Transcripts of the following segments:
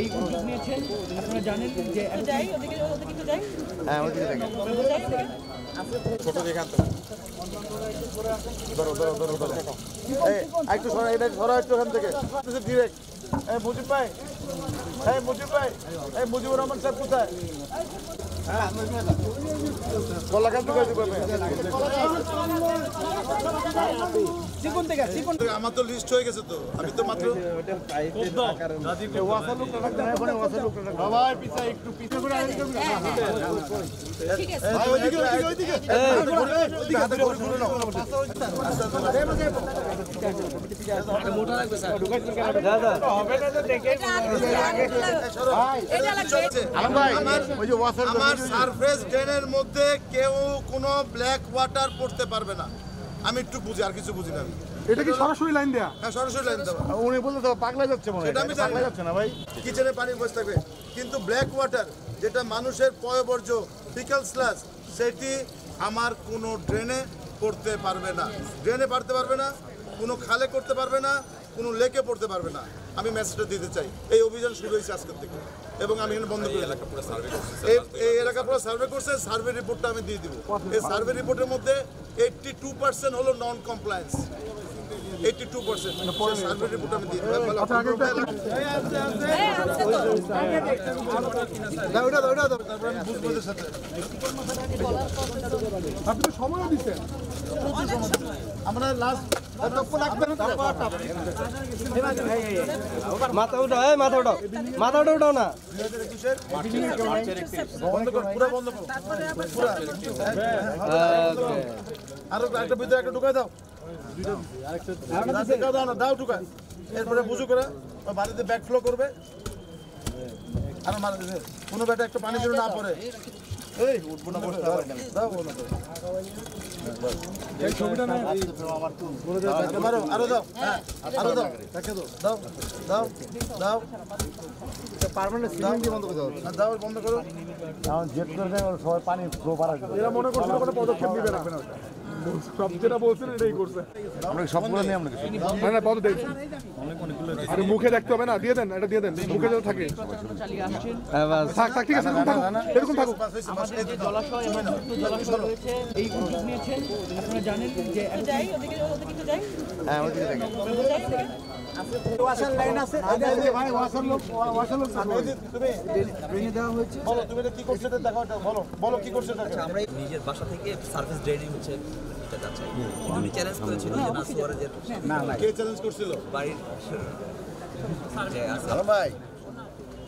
এই উদ্যোগ নিয়েছেন। আপনারা জানেন যে যাই ওদিকে ওদিকে একটু যাই। হ্যাঁ ওদিকে। ছোট এই একটু সরা এটা সরা একটু এখান থেকে। ডিরেক্ট এই মুজিব ভাই। এই মুজিব ভাই। এই মুজিবুর রহমান স্যার কোথায়? কলা খান ঢুকাই দিবে চিকুন থেকে চিকুন আমার তো লিস্ট হয়ে গেছে তো। আমি তো মাত্র সবাই পিছা একটু পিছা করে আমার সারফেস ড্রেনের মধ্যে কেউ কোনো ব্ল্যাক ওয়াটার পড়তে পারবে না। আমি একটু বুঝি আর কিছু বুঝি না আমি। এটা কি সরাসরি লাইন দেয়া? হ্যাঁ সরাসরি লাইন দেবো উনি বলতে তো পাগলা যাচ্ছে মনে হয়। আমি পাগলা যাচ্ছে না ভাই? কিচেনে পানি বসে থাকবে। কিন্তু ব্ল্যাক ওয়াটার যেটা মানুষের পয়বর্জ্য ফিকাল স্ল্যাশ সেটি আমার কোনো ড্রেনে পড়তে পারবে না। ড্রেনে পারতে পারবে না কোনো খালে করতে পারবে না কোনো লেকে পড়তে পারবে না। আমি মেসেজটা দিতে চাই। এই অভিযান শুরু হয়েছে আজকের থেকে। এবং আমি এখানে বন্ধ করে এলাকা পুরো সার্ভে এই এলাকা পুরো সার্ভে করছে সার্ভে রিপোর্টটা আমি দিয়ে দিব। এই সার্ভে রিপোর্টের মধ্যে এইটটি টু পার্সেন্ট হলো non compliance eighty two percent survey report আমি দিয়ে আপনি দিচ্ছেন। আমরা লাস্ট মাথা উঠাও এই মাথা উঠাও। মাথা উঠাও উঠাও না। বন্ধ কর পুরো বন্ধ করো। আরও একটা ভিতরে একটা ঢুকাই দাও। দাও দাও না দাও ঢুকাই। এরপরে বুঝু করে বাড়িতে ব্যাক ফ্লো করবে। আর মারা দিবে কোনো ব্যাটা একটা পানি যেন না পড়ে এই উঠবো না বসতে দাও না আরও দাও। হ্যাঁ আরও দাও। দাও দাও দাও। দাও পার্মানেন্ট সিলিং বন্ধ করে দাও। হ্যাঁ, দাও বন্ধ করো। এখন জেট করে দেয় সবাই পানি ফ্লো বাড়া এরা মনে করছিল কোনো পদক্ষেপ নিবে না। সব যেটা বলছেন এটাই করছে। আমরা সবগুলো নিয়ে আমরা না না পদ দেখছি আরে মুখে দেখতে হবে না দিয়ে দেন এটা দিয়ে দেন মুখে যেন থাকে। চালিয়ে আসছেন বাস। থাক থাক ঠিক আছে এরকম থাকুক এরকম থাকুক। বাস হয়েছে, বাস আমাদের যে জলাশয় এবং জলাশয় রয়েছে এই উদ্যোগ নিয়েছেন। আপনারা জানেন যে হ্যাঁ দেখেন। নিজের বাসা থেকে সার্ভিস ড্রেনিং হচ্ছে এটা যাচ্ছে। উনি চ্যালেঞ্জ করেছিল যে না সুয়ারেজের কে চ্যালেঞ্জ করছিল? বাড়ির ভাই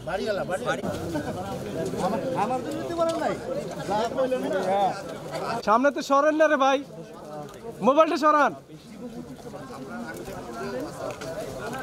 বাড়ি বাড়ি। বাড়ি আমার তো দিতে পারেন নাই। যা কইলেন না সামনে তো সরেন না রে ভাই। মোবাইলটা সরান। তাহলে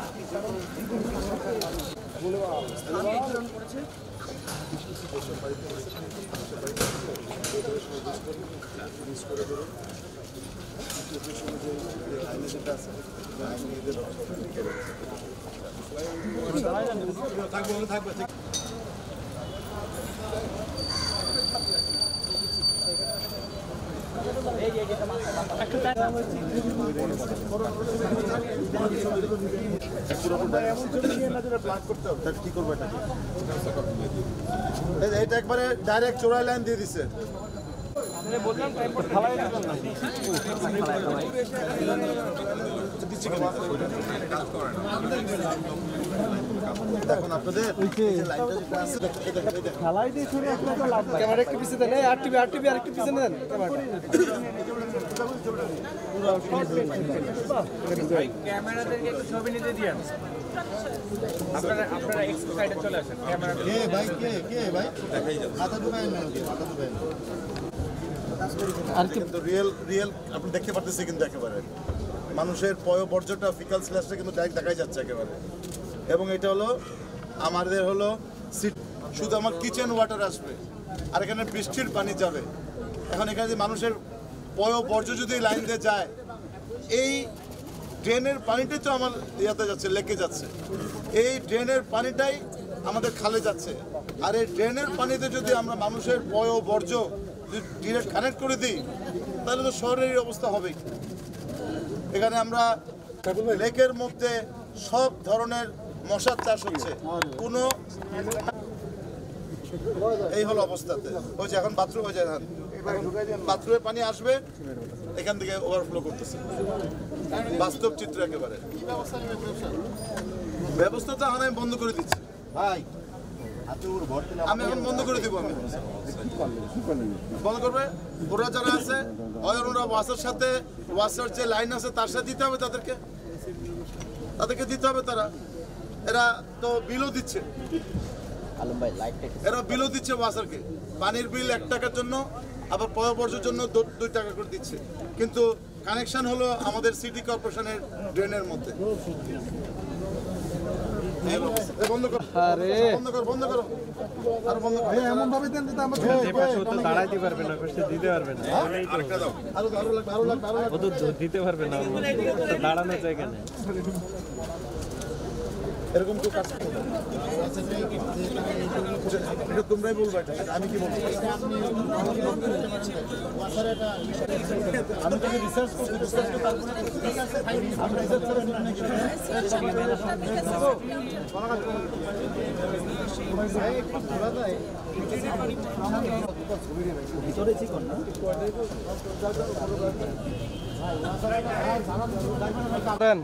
কি এটা একবারে ডাইরেক্ট চোরাই লাইন দিয়ে দিছে। দেখুন আপনাদের এই দেখো, এই দেখো। ক্যামেরা একটু পিছিয়ে দেন। আর টিভি আর টিভি আর একটু পিছিয়ে দেন। ক্যামেরাটা কে ভাই কে কে ভাই? মাথা ঢুকায় না মাথা ঢুকায় না। কিন্তু রিয়েল রিয়েল আপনি দেখতে পারতেছি কিন্তু একেবারে। মানুষের পয় বর্জ্যটা ফিকাল স্ল্যাশটা কিন্তু ডাইরেক্ট দেখাই যাচ্ছে একেবারে। এবং এটা হলো আমাদের হলো শুধু আমার কিচেন ওয়াটার আসবে, আর এখানে বৃষ্টির পানি যাবে। এখন এখানে মানুষের পয় বর্জ্য যদি লাইন দিয়ে যায়, এই ড্রেনের পানিটাই তো আমার ইয়াতে যাচ্ছে, লেকে যাচ্ছে। এই ড্রেনের পানিটাই আমাদের খালে যাচ্ছে। আর এই ড্রেনের পানিতে যদি আমরা মানুষের পয় বর্জ্য ডিরেক্ট কানেক্ট করে দিই, তাহলে তো শহরের অবস্থা হবেই। এখানে আমরা লেকের মধ্যে সব ধরনের মশার চাষ হচ্ছে। কোনো এই হলো অবস্থাতে। ওই যে এখন বাথরুম হয়ে যায় বাথরুমে পানি আসবে, এখান থেকে ওভারফ্লো করতেছে। বাস্তব চিত্র একেবারে। ব্যবস্থা তো আমি বন্ধ করে দিচ্ছি। ভাই। আমি এখন বন্ধ করে দিব আমি। বন্ধ করবে? ওরা যারা আছে ওরা ওয়াসার সাথে ওয়াসার যে লাইন আছে তার সাথে দিতে হবে তাদেরকে? তাদেরকে দিতে হবে তারা। এরা তো বিলও দিচ্ছে। এরা বিলও দিচ্ছে ওয়াসারকে। পানির বিল এক টাকার জন্য আবার পয়বর্জ্যের জন্য দুই টাকা করে দিচ্ছে। কিন্তু কানেকশন হলো আমাদের সিটি কর্পোরেশনের ড্রেনের মধ্যে। পারবে না দিতে পারবে না দিতে পারবে না দাঁড়ানো জায়গা নেই এরকম কেউ কাজ করবে না। এটা তোমরাই বলবা আমি কি বলব আমি তোকে রিসার্চ করে নির্ণয় করি। দেন